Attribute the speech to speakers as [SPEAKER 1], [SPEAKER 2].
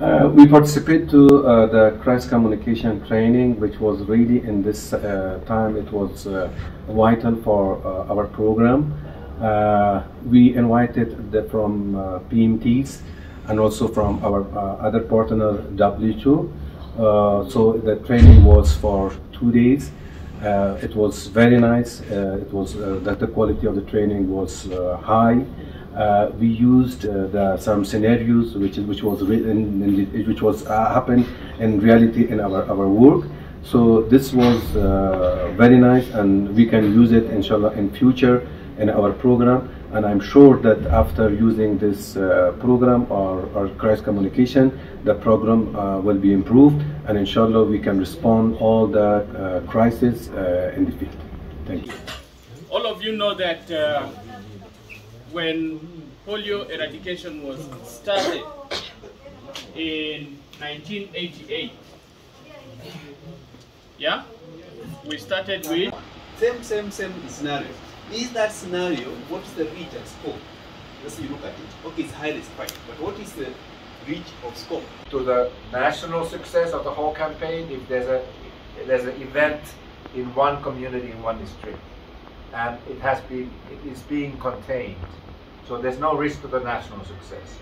[SPEAKER 1] Uh, we participate to uh, the crisis communication training, which was really in this uh, time it was uh, vital for uh, our program. Uh, we invited the, from PMTs and also from our other partner W2. Uh, so the training was for two days. It was very nice. It was that the quality of the training was high. Uh, we used uh, the, some scenarios which which was written in which was uh, happened in reality in our, our work. So this was uh, very nice, and we can use it inshallah in future in our program. And I'm sure that after using this uh, program or, or crisis communication, the program uh, will be improved, and inshallah we can respond all the crises in the field. Thank you.
[SPEAKER 2] All of you know that when polio eradication was started in 1988, yeah, we started with
[SPEAKER 3] Same, same, same scenario. Is that scenario, what is the reach and scope? Let's you look at it. Okay, it's high risk, fine. But what is the reach of scope?
[SPEAKER 4] to the national success of the whole campaign if there's a there's an event in one community in one district and it has been it is being contained. So there's no risk to the national success.